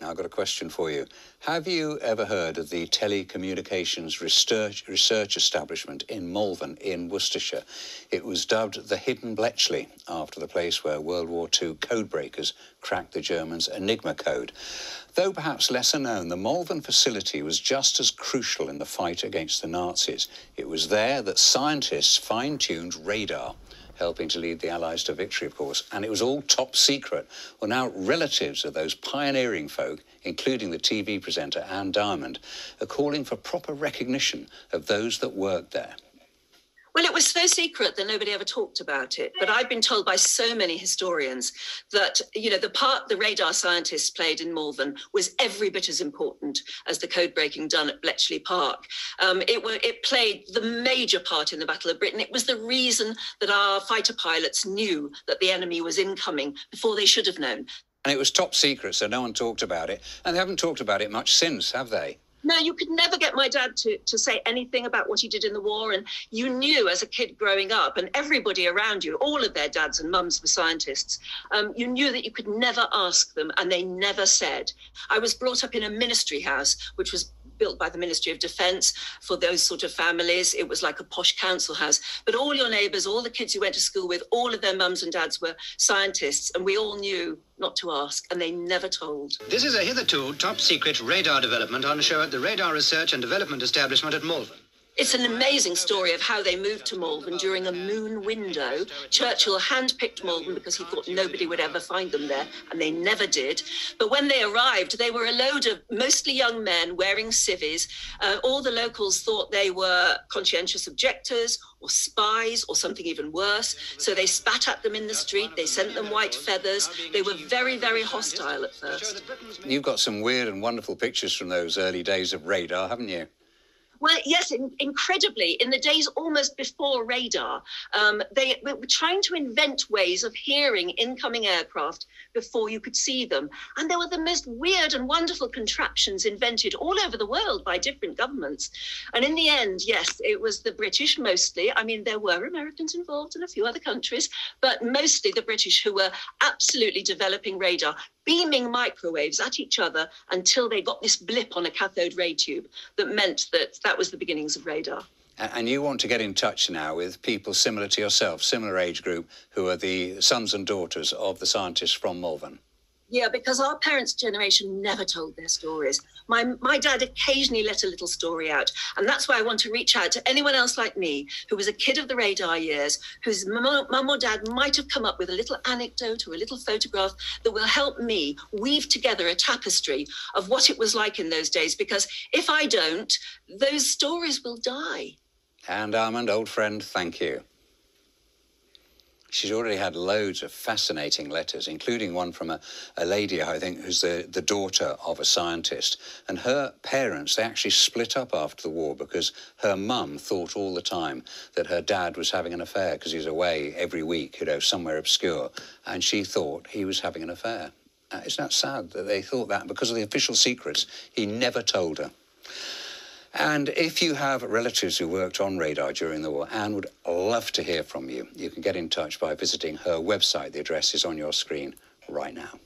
Now, I've got a question for you. Have you ever heard of the Telecommunications Research, Research Establishment in Malvern in Worcestershire? It was dubbed the Hidden Bletchley after the place where World War II codebreakers cracked the Germans' Enigma code. Though perhaps lesser known, the Malvern facility was just as crucial in the fight against the Nazis. It was there that scientists fine tuned radar helping to lead the Allies to victory, of course. And it was all top secret. Well, now relatives of those pioneering folk, including the TV presenter Anne Diamond, are calling for proper recognition of those that worked there. Well, it was so secret that nobody ever talked about it. But I've been told by so many historians that, you know, the part the radar scientists played in Malvern was every bit as important as the code breaking done at Bletchley Park. Um, it, it played the major part in the Battle of Britain. It was the reason that our fighter pilots knew that the enemy was incoming before they should have known. And it was top secret, so no one talked about it. And they haven't talked about it much since, have they? No, you could never get my dad to, to say anything about what he did in the war. And you knew as a kid growing up, and everybody around you, all of their dads and mums were scientists, um, you knew that you could never ask them, and they never said. I was brought up in a ministry house, which was built by the Ministry of Defence for those sort of families. It was like a posh council house. But all your neighbours, all the kids you went to school with, all of their mums and dads were scientists, and we all knew not to ask, and they never told. This is a hitherto top secret radar development on show at the Radar Research and Development Establishment at Malvern. It's an amazing story of how they moved to Malvern during a moon window. Churchill handpicked Malvern because he thought nobody would ever find them there, and they never did. But when they arrived, they were a load of mostly young men wearing civvies. Uh, all the locals thought they were conscientious objectors or spies or something even worse. So they spat at them in the street, they sent them white feathers. They were very, very hostile at first. You've got some weird and wonderful pictures from those early days of radar, haven't you? Well, yes, in, incredibly, in the days almost before radar, um, they were trying to invent ways of hearing incoming aircraft before you could see them. And there were the most weird and wonderful contraptions invented all over the world by different governments. And in the end, yes, it was the British mostly. I mean, there were Americans involved and a few other countries, but mostly the British who were absolutely developing radar, beaming microwaves at each other until they got this blip on a cathode ray tube that meant that that was the beginnings of radar. And you want to get in touch now with people similar to yourself, similar age group, who are the sons and daughters of the scientists from Malvern. Yeah, because our parents' generation never told their stories. My my dad occasionally let a little story out, and that's why I want to reach out to anyone else like me who was a kid of the radar years, whose mum or dad might have come up with a little anecdote or a little photograph that will help me weave together a tapestry of what it was like in those days. Because if I don't, those stories will die. Anne Diamond, um, old friend, thank you. She's already had loads of fascinating letters, including one from a, a lady, I think, who's the, the daughter of a scientist. And her parents, they actually split up after the war because her mum thought all the time that her dad was having an affair because he's away every week, you know, somewhere obscure. And she thought he was having an affair. Uh, isn't that sad that they thought that because of the official secrets? He never told her. And if you have relatives who worked on radar during the war, Anne would love to hear from you. You can get in touch by visiting her website. The address is on your screen right now.